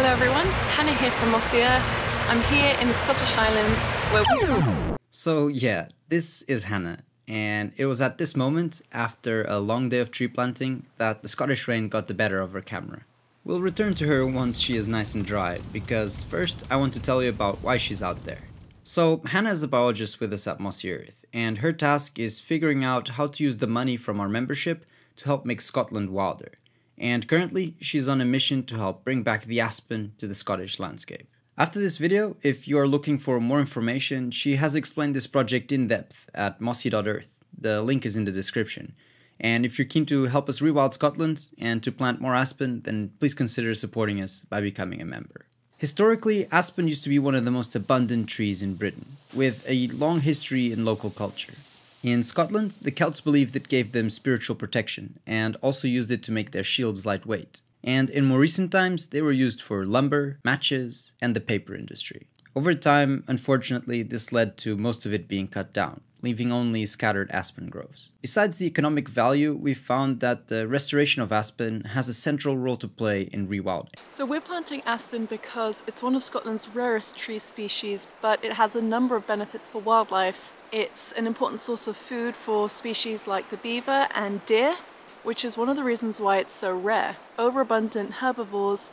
Hello everyone, Hannah here from Mossy Earth. I'm here in the Scottish Highlands where we... So yeah, this is Hannah, and it was at this moment, after a long day of tree planting, that the Scottish rain got the better of her camera. We'll return to her once she is nice and dry, because first I want to tell you about why she's out there. So, Hannah is a biologist with us at Mossy Earth, and her task is figuring out how to use the money from our membership to help make Scotland wilder. And currently, she's on a mission to help bring back the aspen to the Scottish landscape. After this video, if you are looking for more information, she has explained this project in depth at mossy.earth. The link is in the description. And if you're keen to help us rewild Scotland and to plant more aspen, then please consider supporting us by becoming a member. Historically, aspen used to be one of the most abundant trees in Britain, with a long history in local culture. In Scotland, the Celts believed it gave them spiritual protection and also used it to make their shields lightweight and in more recent times they were used for lumber, matches, and the paper industry. Over time, unfortunately, this led to most of it being cut down, leaving only scattered aspen groves. Besides the economic value, we found that the restoration of aspen has a central role to play in rewilding. So we're planting aspen because it's one of Scotland's rarest tree species, but it has a number of benefits for wildlife. It's an important source of food for species like the beaver and deer, which is one of the reasons why it's so rare. Overabundant herbivores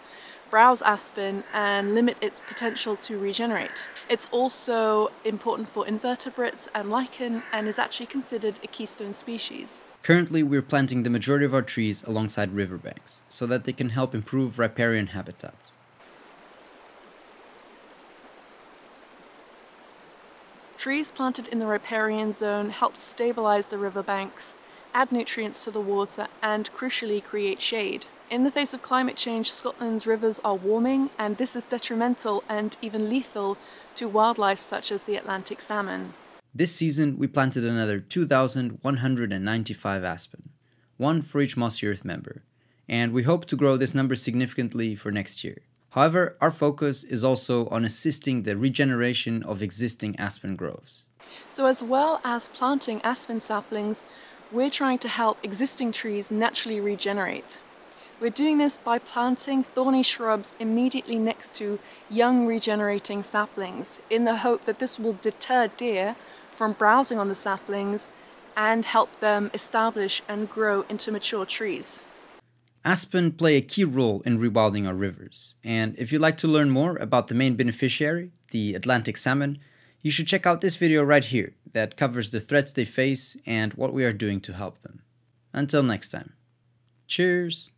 browse aspen and limit its potential to regenerate. It's also important for invertebrates and lichen and is actually considered a keystone species. Currently, we're planting the majority of our trees alongside riverbanks so that they can help improve riparian habitats. Trees planted in the riparian zone help stabilize the riverbanks add nutrients to the water and crucially create shade. In the face of climate change, Scotland's rivers are warming and this is detrimental and even lethal to wildlife such as the Atlantic salmon. This season we planted another 2,195 aspen, one for each Mossy Earth member, and we hope to grow this number significantly for next year. However, our focus is also on assisting the regeneration of existing aspen groves. So as well as planting aspen saplings, we're trying to help existing trees naturally regenerate. We're doing this by planting thorny shrubs immediately next to young regenerating saplings in the hope that this will deter deer from browsing on the saplings and help them establish and grow into mature trees. Aspen play a key role in rewilding our rivers, and if you'd like to learn more about the main beneficiary, the Atlantic salmon, you should check out this video right here that covers the threats they face and what we are doing to help them. Until next time. Cheers!